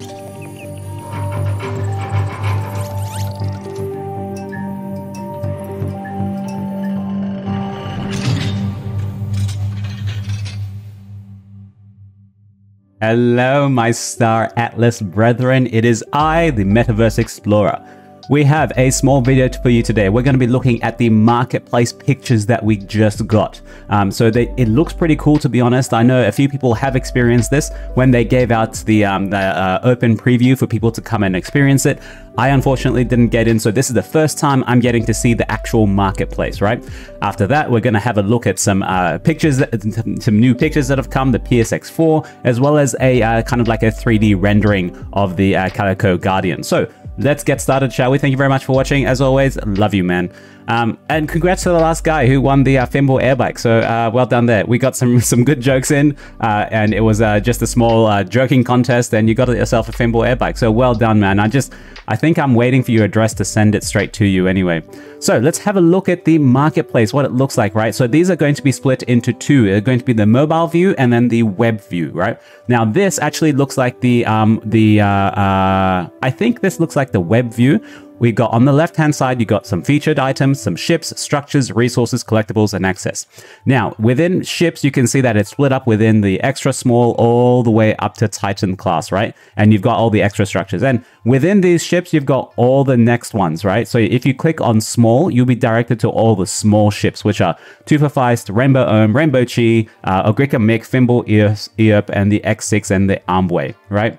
Hello, my Star Atlas brethren. It is I, the Metaverse Explorer. We have a small video for you today. We're going to be looking at the marketplace pictures that we just got. Um, so they, it looks pretty cool, to be honest. I know a few people have experienced this when they gave out the, um, the uh, open preview for people to come and experience it. I unfortunately didn't get in, so this is the first time I'm getting to see the actual marketplace, right? After that, we're going to have a look at some uh, pictures, some new pictures that have come, the PSX4, as well as a uh, kind of like a 3D rendering of the uh, Calico Guardian. So let's get started, shall we? Thank you very much for watching. As always, love you, man. Um, and congrats to the last guy who won the uh, airbike. So uh, well done there. We got some some good jokes in, uh, and it was uh, just a small uh, joking contest, and you got yourself a Fimbul airbike. So well done, man. I just I think I'm waiting for your address to send it straight to you anyway. So let's have a look at the marketplace, what it looks like, right? So these are going to be split into two. They're going to be the mobile view and then the web view, right? Now this actually looks like the um the uh, I think this looks like the web view we got on the left hand side, you've got some featured items, some ships, structures, resources, collectibles, and access. Now, within ships, you can see that it's split up within the extra small all the way up to Titan class, right? And you've got all the extra structures. And within these ships, you've got all the next ones, right? So if you click on small, you'll be directed to all the small ships, which are Tufa Feist, Rainbow Om, Rainbow Chi, uh, Ogrika Mik, Fimbul, Earp, and the X6 and the Ambwe, right?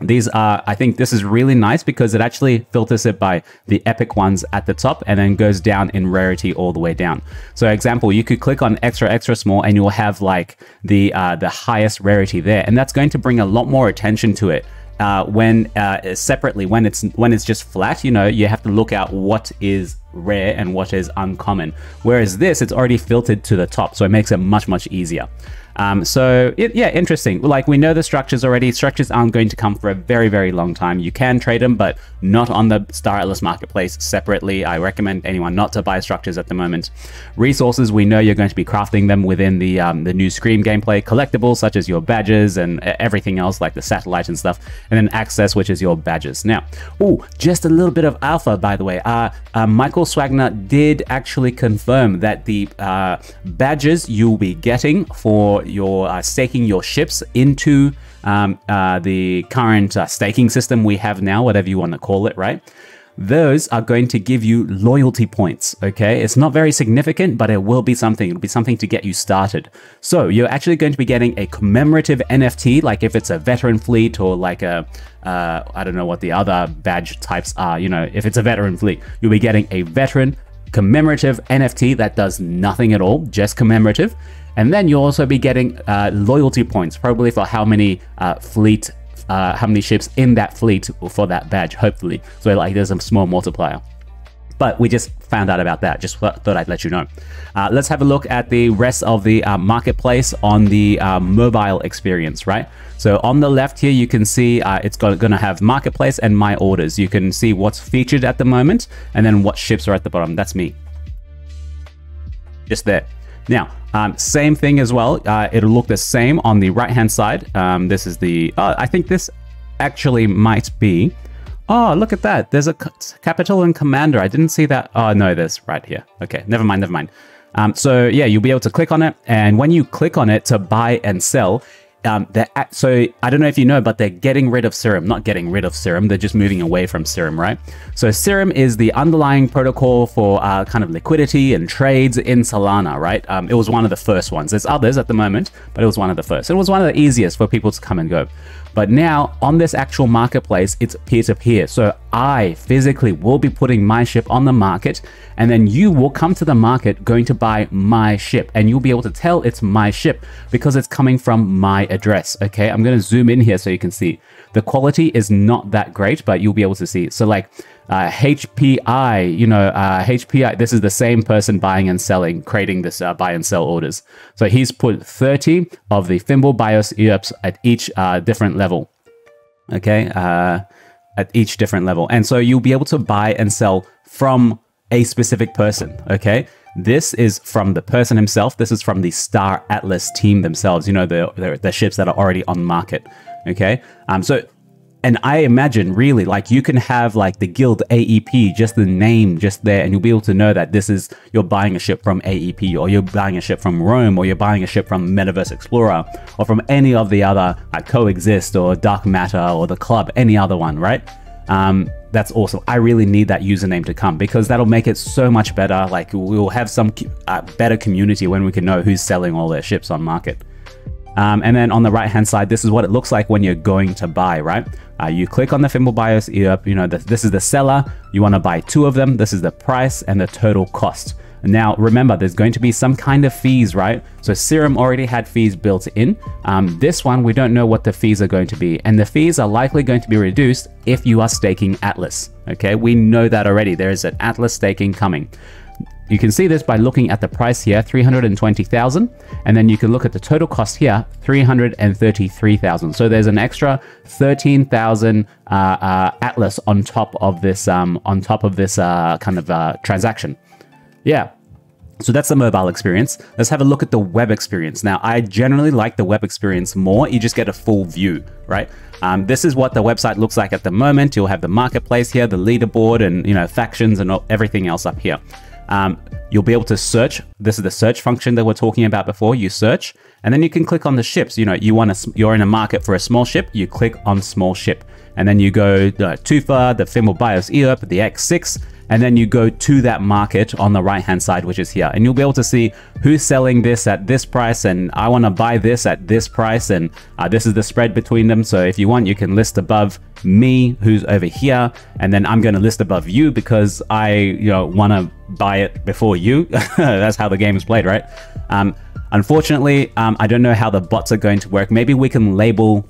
These are, I think this is really nice because it actually filters it by the epic ones at the top and then goes down in rarity all the way down. So example, you could click on extra, extra small and you'll have like the, uh, the highest rarity there. And that's going to bring a lot more attention to it. Uh, when uh, separately, when it's when it's just flat, you know, you have to look out what is rare and what is uncommon. Whereas this, it's already filtered to the top, so it makes it much, much easier. Um, so it, yeah, interesting. Like we know the structures already. Structures aren't going to come for a very, very long time. You can trade them, but not on the Star Atlas marketplace separately. I recommend anyone not to buy structures at the moment. Resources, we know you're going to be crafting them within the um, the new Scream gameplay. Collectibles such as your badges and everything else like the satellite and stuff, and then access, which is your badges. Now, oh, just a little bit of alpha, by the way. Uh, uh, Michael Wagner did actually confirm that the uh, badges you'll be getting for your uh, staking your ships into um, uh, the current uh, staking system we have now, whatever you want to call it, right? Those are going to give you loyalty points, okay? It's not very significant, but it will be something. It'll be something to get you started. So you're actually going to be getting a commemorative NFT, like if it's a veteran fleet or like a, uh, I don't know what the other badge types are, you know, if it's a veteran fleet, you'll be getting a veteran commemorative NFT that does nothing at all, just commemorative. And then you'll also be getting uh, loyalty points, probably for how many uh, fleet, uh, how many ships in that fleet for that badge, hopefully. So like there's a small multiplier. But we just found out about that. Just thought I'd let you know. Uh, let's have a look at the rest of the uh, marketplace on the uh, mobile experience, right? So on the left here, you can see uh, it's going to have marketplace and my orders. You can see what's featured at the moment and then what ships are at the bottom. That's me. Just there. Now, um, same thing as well. Uh, it'll look the same on the right-hand side. Um, this is the, uh, I think this actually might be, oh, look at that. There's a capital and commander. I didn't see that. Oh, no, there's right here. Okay, never mind, never mind. Um, so yeah, you'll be able to click on it. And when you click on it to buy and sell, um, so I don't know if you know, but they're getting rid of Serum. Not getting rid of Serum, they're just moving away from Serum, right? So Serum is the underlying protocol for uh, kind of liquidity and trades in Solana, right? Um, it was one of the first ones. There's others at the moment, but it was one of the first. It was one of the easiest for people to come and go. But now on this actual marketplace, it's peer-to-peer. -peer. So I physically will be putting my ship on the market and then you will come to the market going to buy my ship and you'll be able to tell it's my ship because it's coming from my address. Okay, I'm going to zoom in here so you can see. The quality is not that great, but you'll be able to see. So like uh, HPI, you know, uh, HPI, this is the same person buying and selling, creating this uh, buy and sell orders. So he's put 30 of the Fimbul BYOS Earps at each uh, different level. Okay, uh, at each different level. And so you'll be able to buy and sell from a specific person. Okay. This is from the person himself. This is from the Star Atlas team themselves. You know, the, the, the ships that are already on market. Okay. Um, so and I imagine really like you can have like the guild AEP, just the name just there, and you'll be able to know that this is you're buying a ship from AEP, or you're buying a ship from Rome, or you're buying a ship from Metaverse Explorer, or from any of the other like Coexist or Dark Matter or the club, any other one, right? Um, that's awesome. I really need that username to come because that'll make it so much better. Like we'll have some uh, better community when we can know who's selling all their ships on market. Um, and then on the right hand side, this is what it looks like when you're going to buy, right? Uh, you click on the Fimbul BYOS Earp, you know, this is the seller, you want to buy two of them, this is the price and the total cost. Now, remember, there's going to be some kind of fees, right? So Serum already had fees built in. Um, this one, we don't know what the fees are going to be. And the fees are likely going to be reduced if you are staking Atlas. Okay, we know that already. There is an Atlas staking coming. You can see this by looking at the price here, 320,000, and then you can look at the total cost here, 333,000. So there's an extra 13,000 uh, uh, Atlas on top of this um, on top of this uh, kind of uh, transaction. Yeah. So that's the mobile experience. Let's have a look at the web experience. Now, I generally like the web experience more. You just get a full view, right? Um, this is what the website looks like at the moment. You'll have the marketplace here, the leaderboard, and you know factions and everything else up here. Um, you'll be able to search. This is the search function that we're talking about before. You search, and then you can click on the ships. You know, you want to, you're in a market for a small ship. You click on small ship, and then you go uh, Tufa, the Fimbul BYOS Earp, the X6, and then you go to that market on the right hand side which is here and you'll be able to see who's selling this at this price and I want to buy this at this price and uh, this is the spread between them so if you want you can list above me who's over here and then I'm going to list above you because I you know want to buy it before you that's how the game is played right um, Unfortunately, um, I don't know how the bots are going to work. Maybe we can label,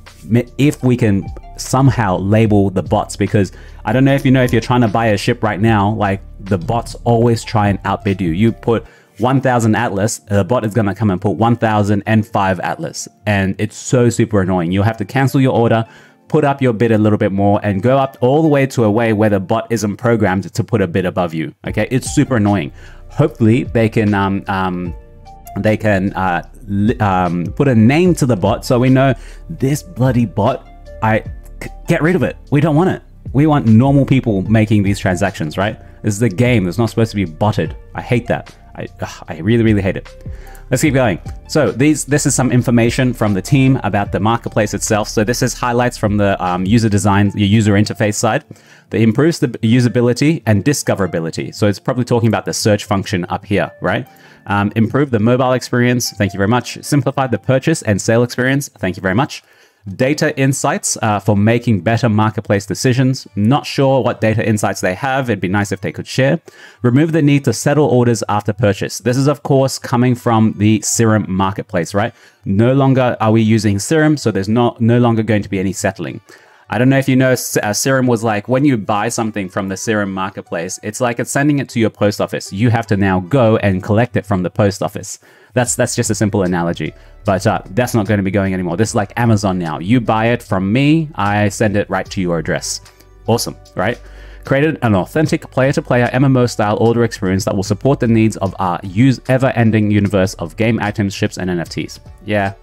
if we can somehow label the bots, because I don't know if you know, if you're trying to buy a ship right now, like the bots always try and outbid you. You put 1000 Atlas, the bot is going to come and put 1005 Atlas. And it's so super annoying. You'll have to cancel your order, put up your bid a little bit more and go up all the way to a way where the bot isn't programmed to put a bid above you. Okay, it's super annoying. Hopefully they can um, um, they can uh, um, put a name to the bot so we know this bloody bot, I get rid of it. We don't want it. We want normal people making these transactions, right? This is a game. It's not supposed to be botted. I hate that. I, ugh, I really, really hate it. Let's keep going. So these, this is some information from the team about the marketplace itself. So this is highlights from the um, user design, your user interface side that improves the usability and discoverability. So it's probably talking about the search function up here, right? Um, improve the mobile experience. Thank you very much. Simplify the purchase and sale experience. Thank you very much. Data insights uh, for making better marketplace decisions. Not sure what data insights they have. It'd be nice if they could share. Remove the need to settle orders after purchase. This is, of course, coming from the Serum marketplace, right? No longer are we using Serum, so there's not no longer going to be any settling. I don't know if you know, uh, Serum was like when you buy something from the Serum marketplace, it's like it's sending it to your post office. You have to now go and collect it from the post office. That's that's just a simple analogy, but uh, that's not going to be going anymore. This is like Amazon now. You buy it from me, I send it right to your address. Awesome, right? Created an authentic player-to-player MMO-style order experience that will support the needs of our use ever-ending universe of game items, ships, and NFTs. Yeah,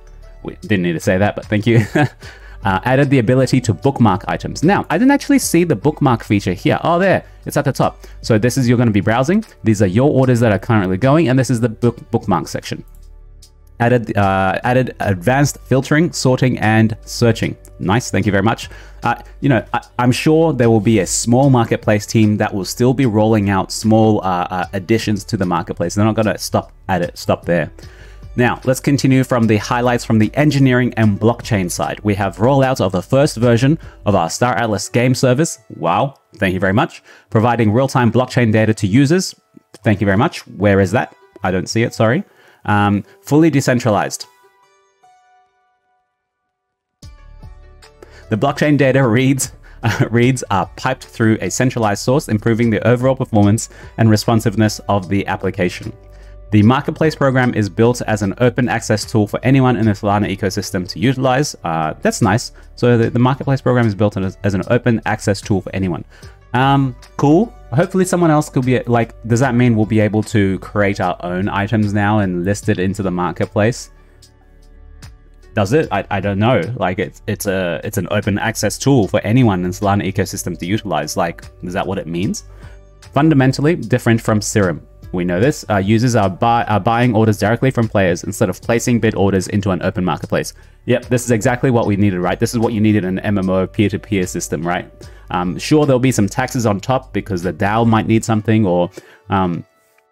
we didn't need to say that, but thank you. uh, added the ability to bookmark items. Now, I didn't actually see the bookmark feature here. Oh, there, it's at the top. So this is you're going to be browsing. These are your orders that are currently going, and this is the book bookmark section. Added, uh, added advanced filtering, sorting, and searching. Nice, thank you very much. Uh, you know, I, am sure there will be a small marketplace team that will still be rolling out small uh, uh, additions to the marketplace. They're not going to stop at it, stop there. Now, let's continue from the highlights from the engineering and blockchain side. We have rollout of the first version of our Star Atlas game service. Wow, thank you very much. Providing real-time blockchain data to users. Thank you very much. Where is that? I don't see it, sorry. Um, fully decentralized. The blockchain data reads reads are piped through a centralized source, improving the overall performance and responsiveness of the application. The Marketplace program is built as an open access tool for anyone in the Solana ecosystem to utilize. Uh, that's nice. So the, the, Marketplace program is built as, as, an open access tool for anyone. Um, cool. Hopefully someone else could be like, does that mean we'll be able to create our own items now and list it into the Marketplace? Does it? I, I don't know. Like it's it's a it's an open access tool for anyone in Solana ecosystem to utilize. Like, is that what it means? Fundamentally different from Serum. We know this. Uh, users are, buy, are buying orders directly from players instead of placing bid orders into an open marketplace. Yep, this is exactly what we needed, right? This is what you needed in an MMO peer-to-peer -peer system, right? Um, sure, there'll be some taxes on top because the DAO might need something or um,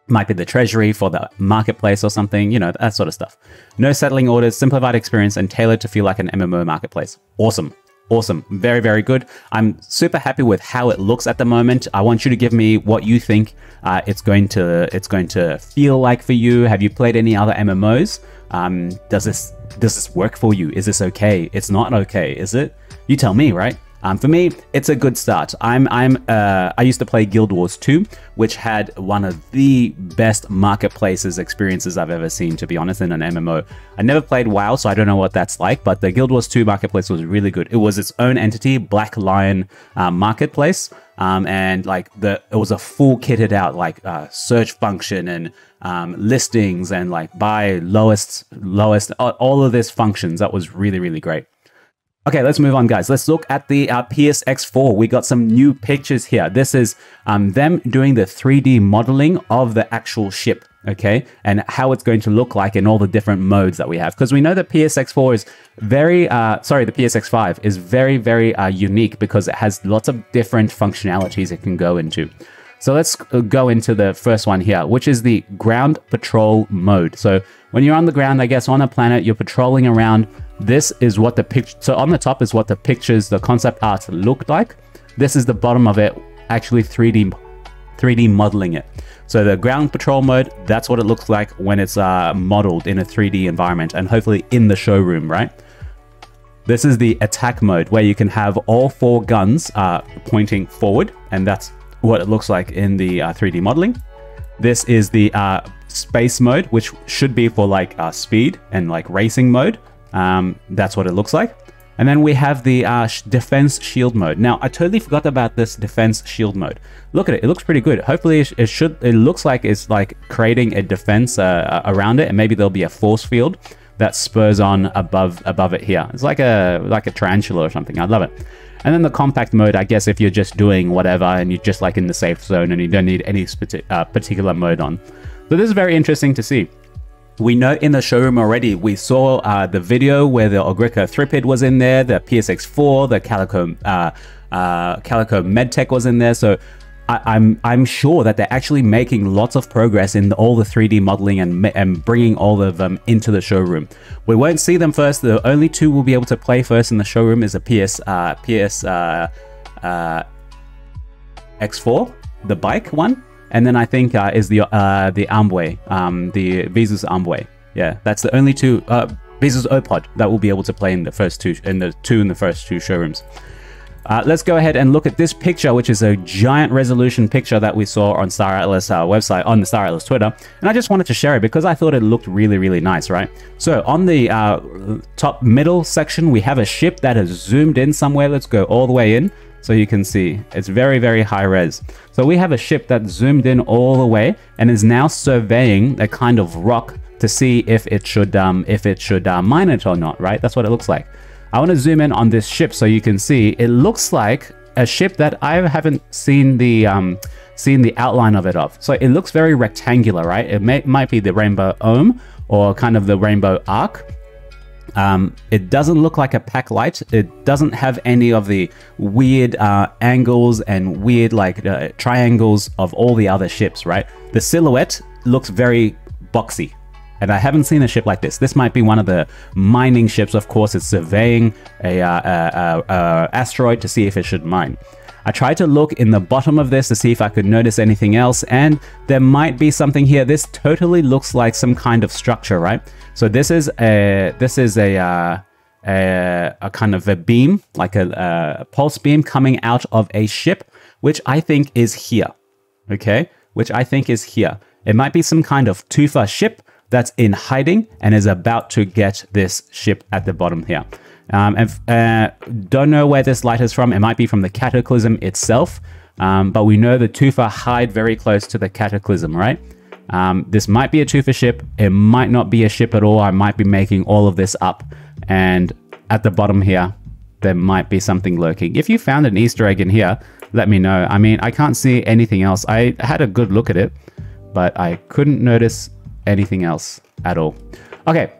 might be the treasury for the marketplace or something, you know, that sort of stuff. No settling orders, simplified experience, and tailored to feel like an MMO marketplace. Awesome. Awesome. Very, very good. I'm super happy with how it looks at the moment. I want you to give me what you think uh, it's going to it's going to feel like for you. Have you played any other MMOs? Um, does this does this work for you? Is this okay? It's not okay, is it? You tell me, right? Um, for me, it's a good start. I'm I'm uh, I used to play Guild Wars 2, which had one of the best marketplaces experiences I've ever seen. To be honest, in an MMO, I never played WoW, so I don't know what that's like. But the Guild Wars 2 marketplace was really good. It was its own entity, Black Lion uh, Marketplace, um, and like the it was a full kitted out like uh, search function and um, listings and like buy lowest lowest all of these functions. That was really really great. Okay, let's move on, guys. Let's look at the uh, PSX4. We got some new pictures here. This is um, them doing the 3D modeling of the actual ship, okay? And how it's going to look like in all the different modes that we have. Because we know that PSX4 is very, uh, sorry, the PSX5 is very, very uh, unique because it has lots of different functionalities it can go into. So let's uh, go into the first one here, which is the ground patrol mode. So when you're on the ground, I guess on a planet, you're patrolling around this is what the picture, so on the top is what the pictures, the concept art looked like. This is the bottom of it, actually 3D, 3D modeling it. So the ground patrol mode, that's what it looks like when it's uh, modeled in a 3D environment and hopefully in the showroom, right? This is the attack mode where you can have all four guns uh, pointing forward and that's what it looks like in the uh, 3D modeling. This is the uh, space mode, which should be for like uh, speed and like racing mode. Um, that's what it looks like. And then we have the uh, defense shield mode. Now, I totally forgot about this defense shield mode. Look at it. It looks pretty good. Hopefully, it should. It looks like it's like creating a defense uh, around it, and maybe there'll be a force field that spurs on above above it here. It's like a like a tarantula or something. I love it. And then the compact mode, I guess, if you're just doing whatever and you're just like in the safe zone and you don't need any uh, particular mode on. So this is very interesting to see. We know in the showroom already, we saw uh, the video where the Ogrika Thripid was in there, the PSX4, the Calico, uh, uh, Calico MedTech was in there. So I, am I'm, I'm sure that they're actually making lots of progress in all the 3D modeling and, and bringing all of them into the showroom. We won't see them first. The only two we'll be able to play first in the showroom is a PS, uh, PS uh, uh, X4, the bike one, and then I think uh, is the uh, the Ambwe, um, the VZUS Ambwe. Yeah, that's the only two uh, VZUS Opod that we'll be able to play in the first two in the two in the first two showrooms. Uh, let's go ahead and look at this picture, which is a giant resolution picture that we saw on Star Atlas uh, website, on the Star Atlas Twitter. And I just wanted to share it because I thought it looked really, really nice, right? So on the uh, top middle section, we have a ship that has zoomed in somewhere. Let's go all the way in. So you can see it's very, very high res. So we have a ship that zoomed in all the way and is now surveying a kind of rock to see if it should um, if it should uh, mine it or not, right? That's what it looks like. I want to zoom in on this ship so you can see it looks like a ship that I haven't seen the um, seen the outline of it of. So it looks very rectangular, right? It may, might be the Rainbow Ohm or kind of the Rainbow Arc. Um, it doesn't look like a pack light. It doesn't have any of the weird uh, angles and weird like uh, triangles of all the other ships, right? The silhouette looks very boxy. And I haven't seen a ship like this. This might be one of the mining ships. Of course, it's surveying a, uh, a, a, a asteroid to see if it should mine. I tried to look in the bottom of this to see if I could notice anything else, and there might be something here. This totally looks like some kind of structure, right? So this is a this is a uh, a, a, kind of a beam, like a, a pulse beam coming out of a ship, which I think is here. Okay, which I think is here. It might be some kind of Tufa ship that's in hiding and is about to get this ship at the bottom here. Um, and uh, don't know where this light is from. It might be from the Cataclysm itself, um, but we know the Tufa hide very close to the Cataclysm, right? Um, this might be a Tufa ship. It might not be a ship at all. I might be making all of this up. And at the bottom here, there might be something lurking. If you found an Easter egg in here, let me know. I mean, I can't see anything else. I had a good look at it, but I couldn't notice anything else at all. Okay,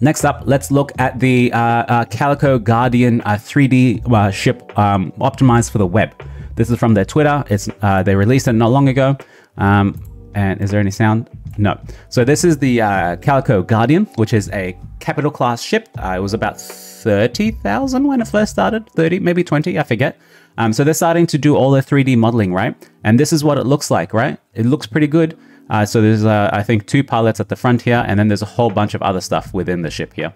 next up, let's look at the uh, uh, Calico Guardian uh, 3D uh, ship um, optimized for the web. This is from their Twitter. It's uh, They released it not long ago. Um, and is there any sound? No. So this is the uh, Calico Guardian, which is a capital class ship. it was about 30,000 when it first started, 30, maybe 20, I forget. Um, so they're starting to do all their 3D modeling, right? And this is what it looks like, right? It looks pretty good. Uh, so there's, uh, I think, two pilots at the front here, and then there's a whole bunch of other stuff within the ship here.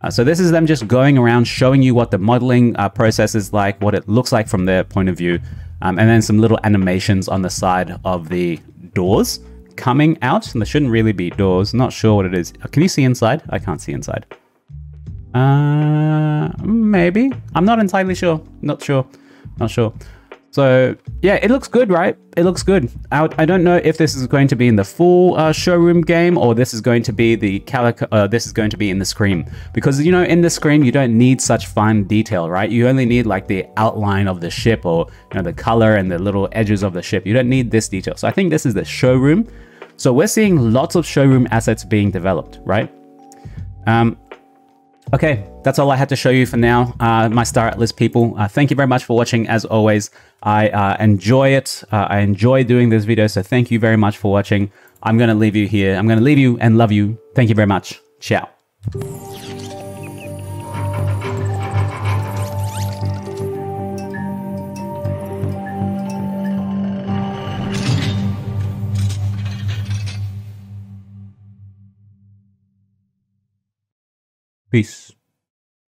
Uh, so this is them just going around showing you what the modeling uh, process is like, what it looks like from their point of view, um, and then some little animations on the side of the doors coming out. And there shouldn't really be doors. Not sure what it is. Can you see inside? I can't see inside. Uh, maybe. I'm not entirely sure. Not sure. Not sure. So yeah, it looks good, right? It looks good. I, I don't know if this is going to be in the full uh, showroom game or this is going to be the calico. Uh, this is going to be in the screen because you know in the screen you don't need such fine detail, right? You only need like the outline of the ship or you know the color and the little edges of the ship. You don't need this detail. So I think this is the showroom. So we're seeing lots of showroom assets being developed, right? Um, Okay, that's all I had to show you for now, uh, my Star Atlas people. Uh, thank you very much for watching. As always, I uh, enjoy it. Uh, I enjoy doing this video, so thank you very much for watching. I'm going to leave you here. I'm going to leave you and love you. Thank you very much. Ciao. Peace.